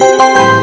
Música